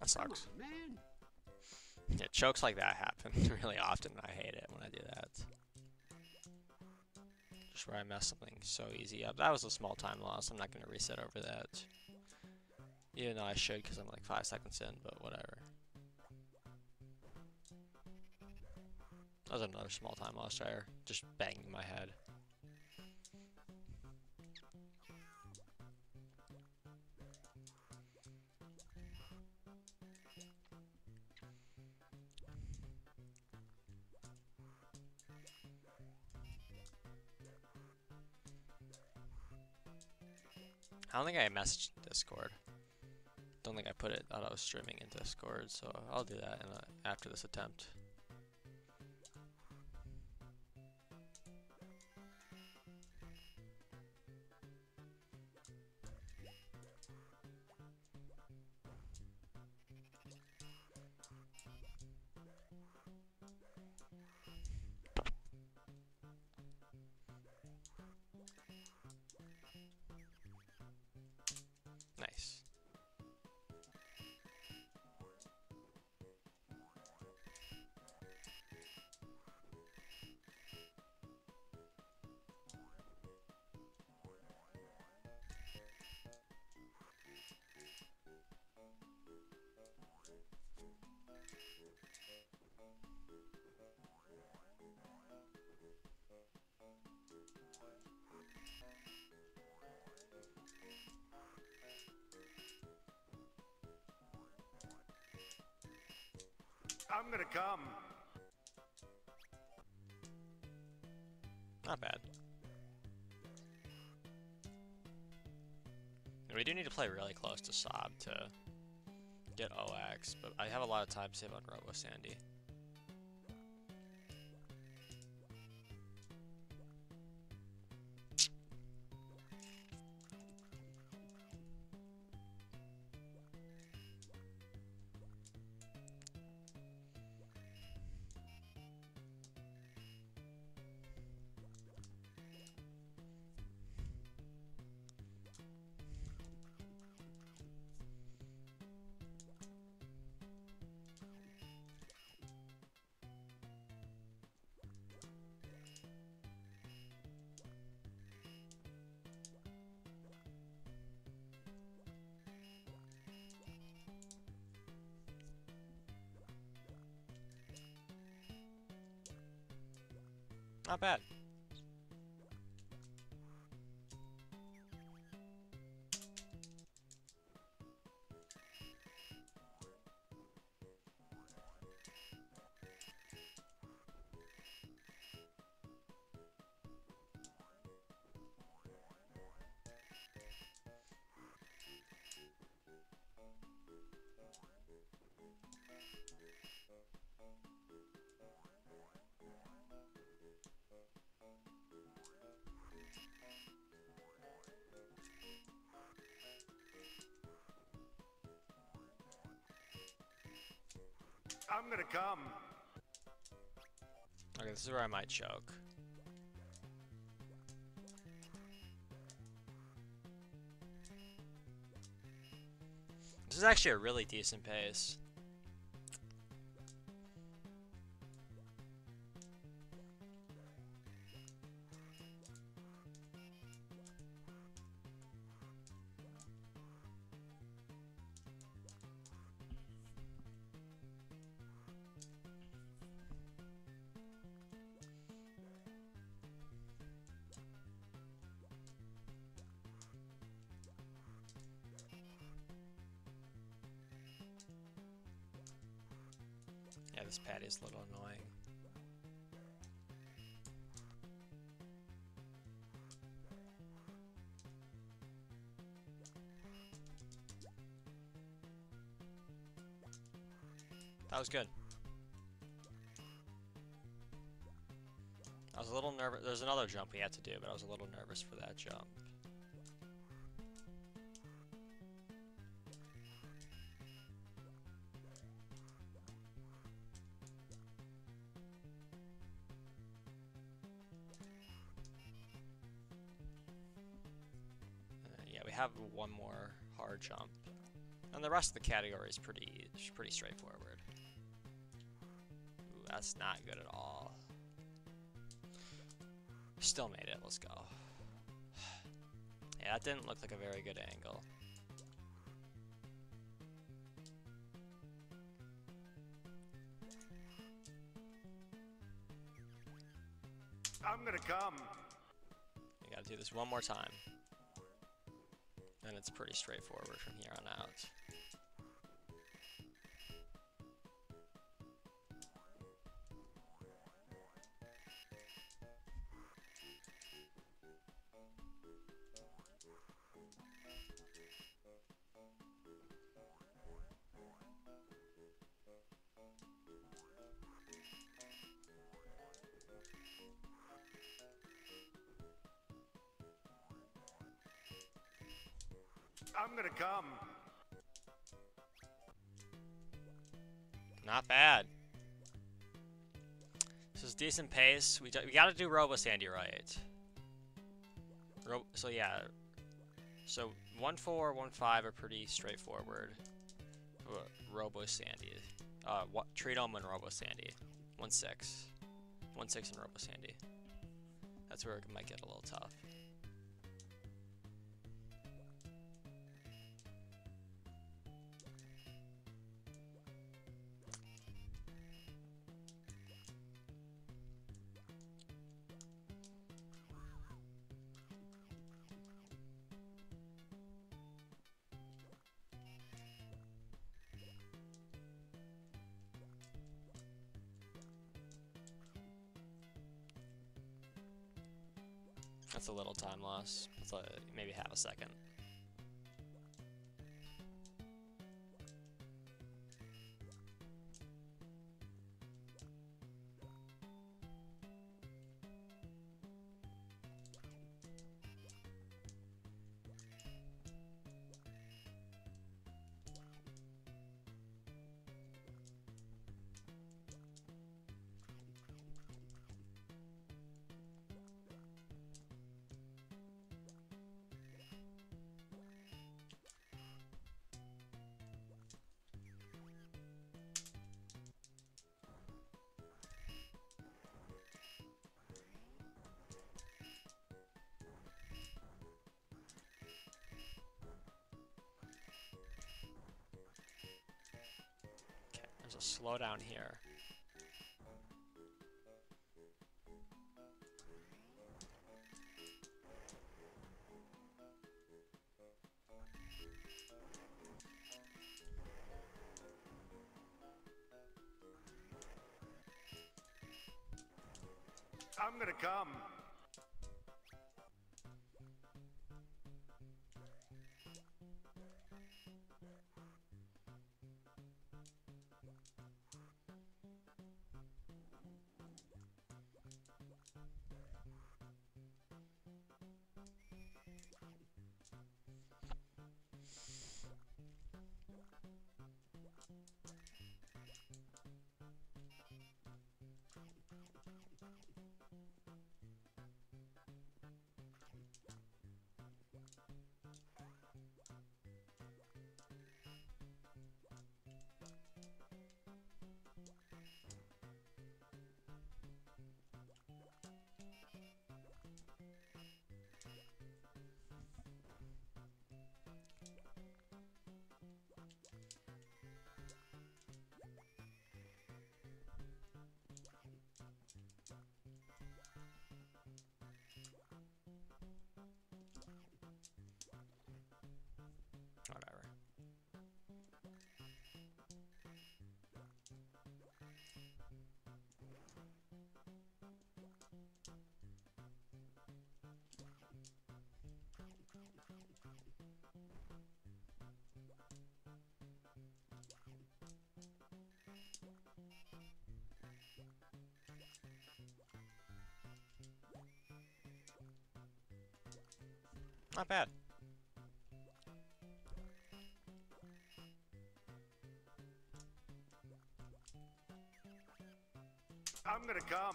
That sucks. On, man. Yeah, chokes like that happen really often. and I hate it when I do that. Just where I mess something so easy up. That was a small time loss. I'm not going to reset over that. Even though I should because I'm like 5 seconds in, but whatever. That was another small time loss there. Just banging my head. I don't think I messaged Discord. Don't think I put it that I was streaming in Discord, so I'll do that a, after this attempt. I'm gonna come. Not bad. We do need to play really close to Sob to get OX, but I have a lot of time saved on Robo Sandy. Not bad. I'm gonna come. Okay, this is where I might choke. This is actually a really decent pace. Yeah, this pad is a little annoying. That was good. I was a little nervous. There's another jump we had to do, but I was a little nervous for that jump. One more hard jump. And the rest of the category is pretty pretty straightforward. Ooh, that's not good at all. Still made it. Let's go. Yeah, that didn't look like a very good angle. I'm gonna come. You gotta do this one more time. And it's pretty straightforward from here on out. I'm gonna come. Not bad. This is decent pace. We, we gotta do Robo Sandy right. Ro so yeah. So 1-4, 1-5 are pretty straightforward. Uh, Robo Sandy. Uh, what, Treedome and Robo Sandy. 1-6. 1-6 and Robo Sandy. That's where it might get a little tough. That's a little time loss. It's like maybe half a second. There's a slowdown here. Not bad. I'm gonna come.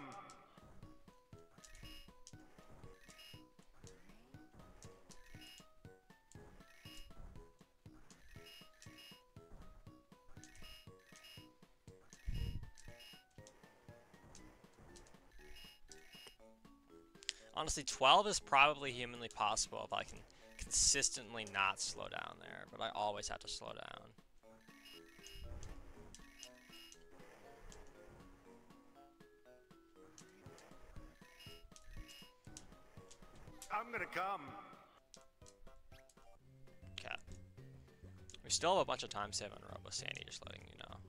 Honestly, 12 is probably humanly possible if I can consistently not slow down there, but I always have to slow down. I'm gonna come. Okay. We still have a bunch of time save on Robo Sandy, just letting you know.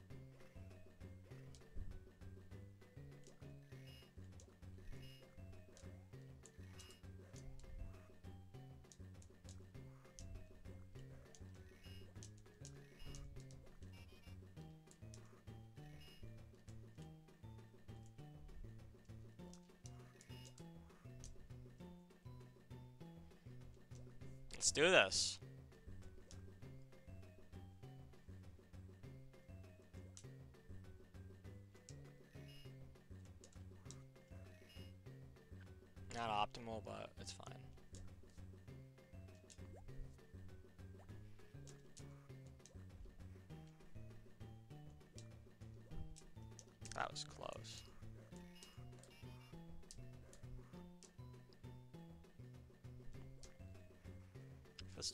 Let's do this. Not optimal, but it's fine.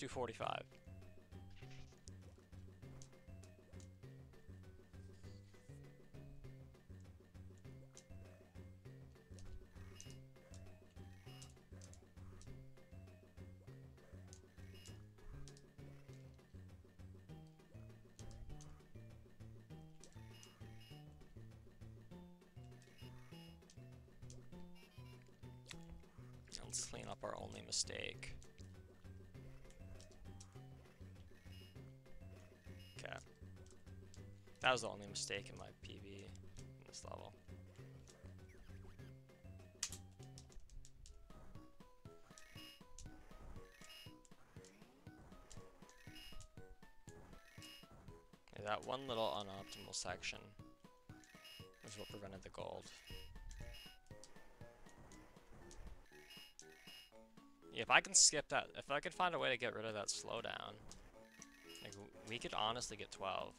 Do 45. Let's clean up our only mistake. That was the only mistake in my PB in this level. Yeah, that one little unoptimal section is what prevented the gold. Yeah, if I can skip that, if I could find a way to get rid of that slowdown, like we could honestly get 12.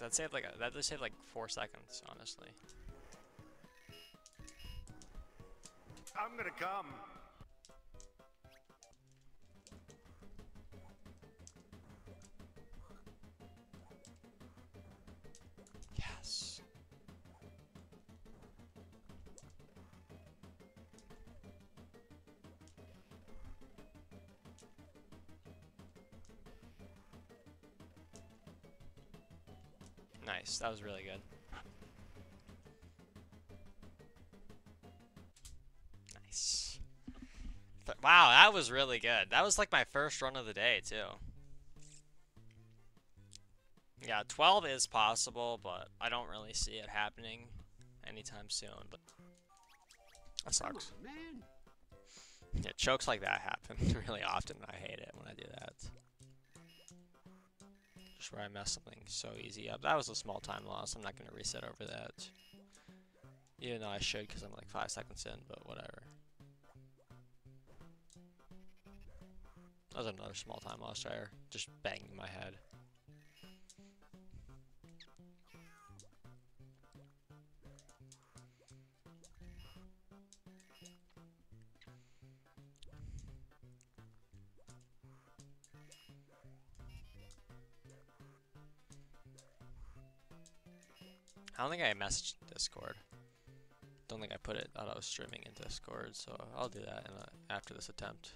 Cause that'd save like a, that'd save like four seconds, honestly. I'm gonna come. Nice, that was really good. Nice. Th- wow, that was really good. That was like my first run of the day, too. Yeah, 12 is possible, but I don't really see it happening anytime soon. But that sucks. Yeah, chokes like that happen really often. and I hate it when I do that. Just where I mess something so easy up. That was a small time loss. I'm not going to reset over that. Even though I should because I'm like five seconds in, but whatever. That was another small time loss there. Just banging my head. I don't think I messaged Discord. Don't think I put it that I was streaming in Discord, so I'll do that a, after this attempt.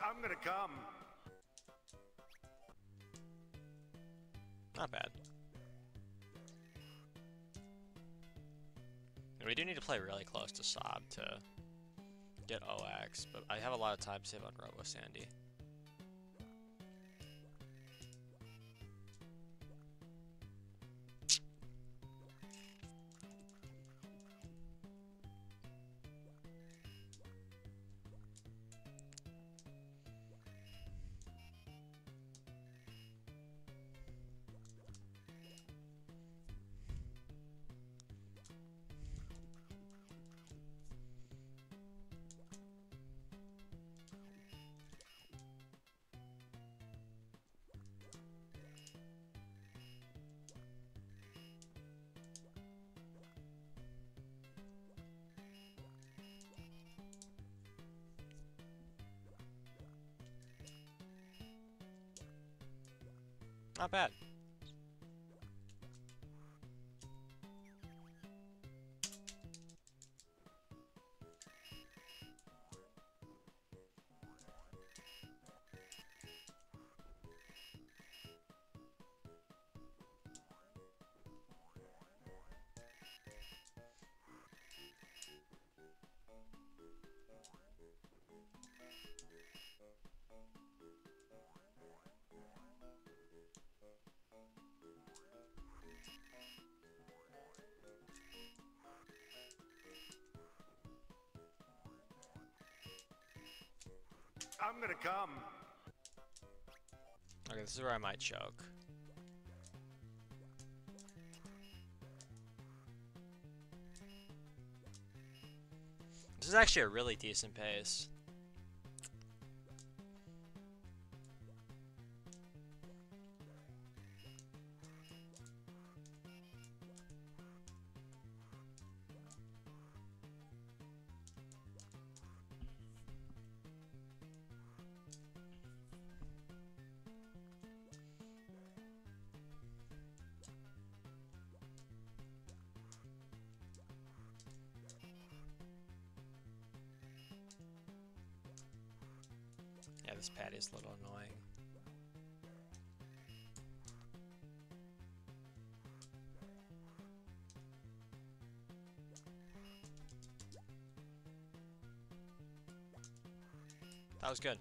I'm gonna come. Not bad. We do need to play really close to Sob to get OX, but I have a lot of time saved on Robo Sandy. Not bad. I'm gonna come. Okay, this is where I might choke. This is actually a really decent pace. Yeah, this pad is a little annoying. That was good.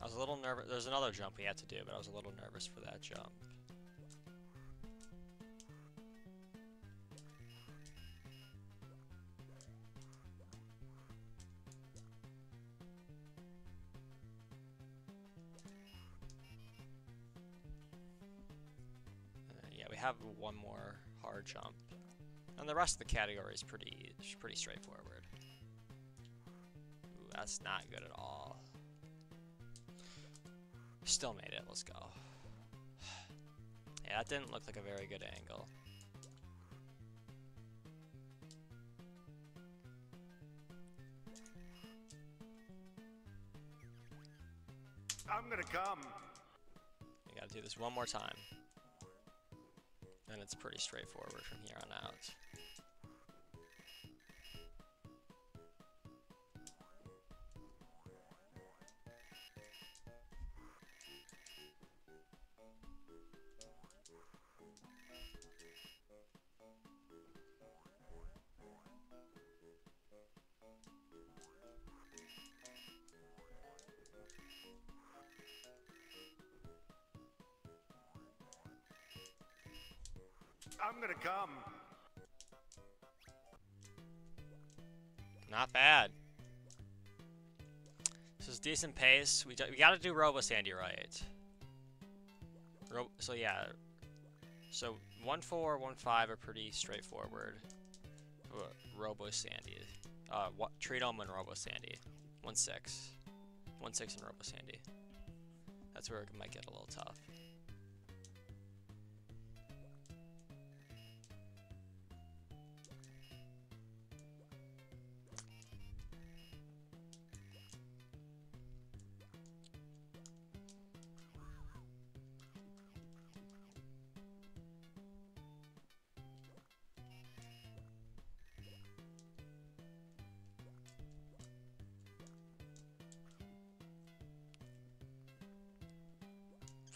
I was a little nervous. There's another jump we had to do, but I was a little nervous for that jump. One more hard jump. And the rest of the category is pretty, pretty straightforward. Ooh, that's not good at all. Still made it, let's go. Yeah, that didn't look like a very good angle. I'm gonna come. You gotta do this one more time. And it's pretty straightforward from here on out. I'm gonna come. Not bad. This is decent pace. We, we gotta do Robo Sandy right. Ro so yeah. So 1 4, 1 5 are pretty straightforward. Uh, Robo Sandy. Uh, what, Treedome and Robo Sandy. 1 6. 1 6 and Robo Sandy. That's where it might get a little tough.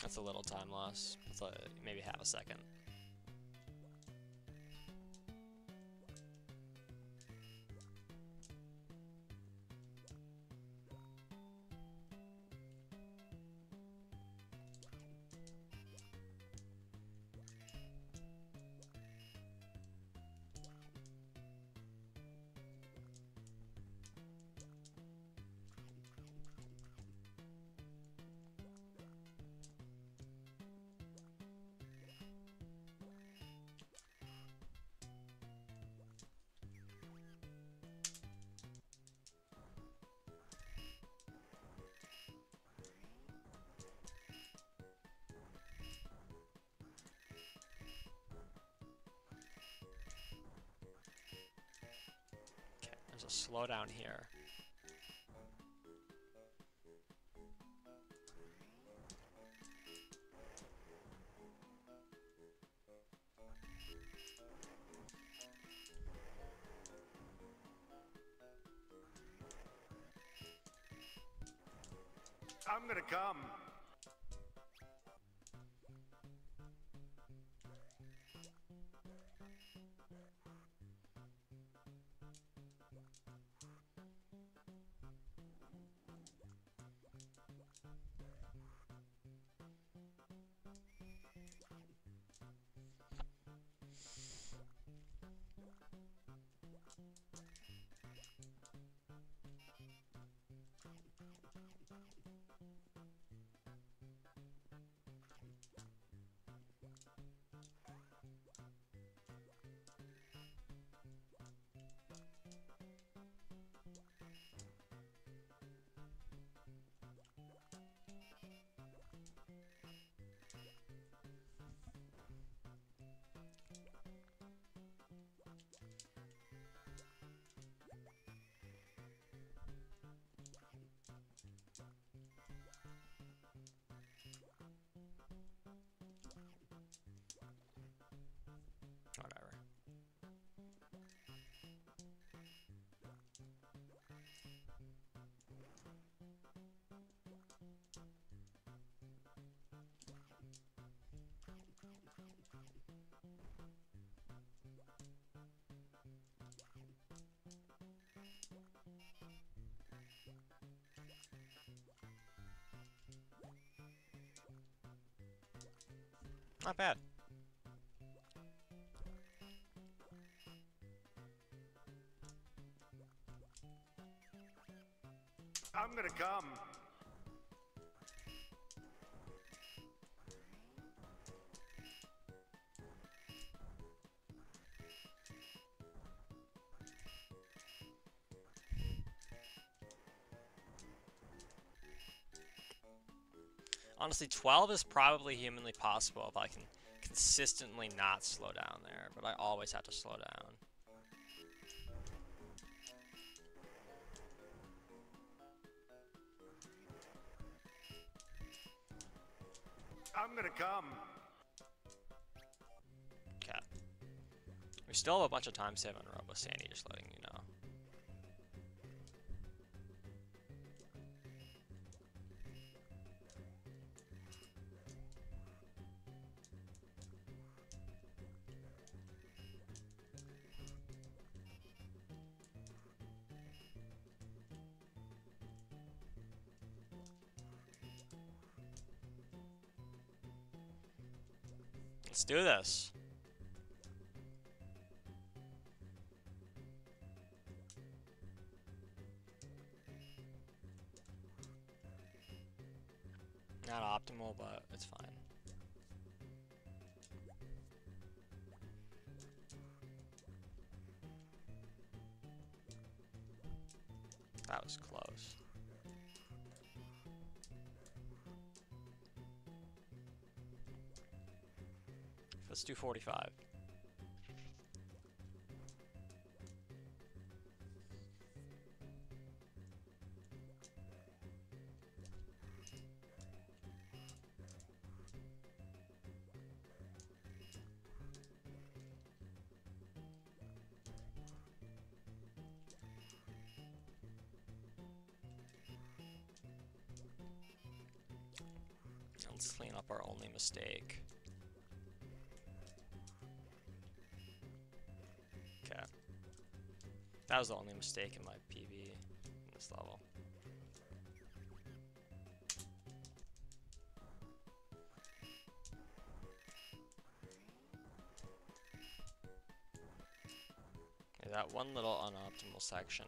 That's a little time loss. Maybe half a second. A slowdown here. Not bad. I'm gonna come. Honestly, 12 is probably humanly possible if I can consistently not slow down there, but I always have to slow down. I'm gonna come. Okay. We still have a bunch of time save on Robo Sandy, just letting you know. Let's do this. Not optimal, but it's fine. Let's do 45. Let's clean up our only mistake. That was the only mistake in my PB in this level. That one little unoptimal section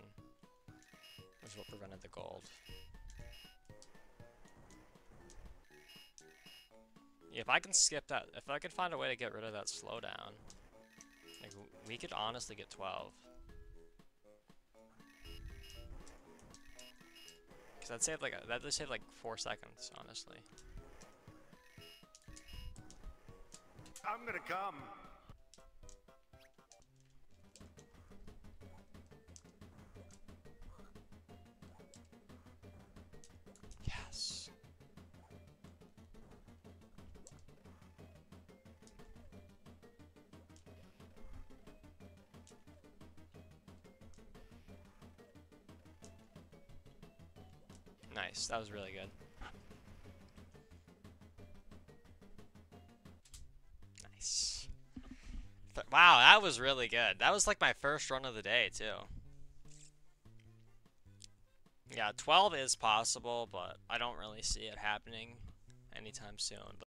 is what prevented the gold. Yeah, if I can skip that, if I could find a way to get rid of that slowdown, like we could honestly get 12. Cause that'd save like a, that'd save like four seconds, honestly. I'm gonna come. Nice. That was really good. Nice. Th- wow, that was really good. That was like my first run of the day, too. Yeah, 12 is possible, but I don't really see it happening anytime soon.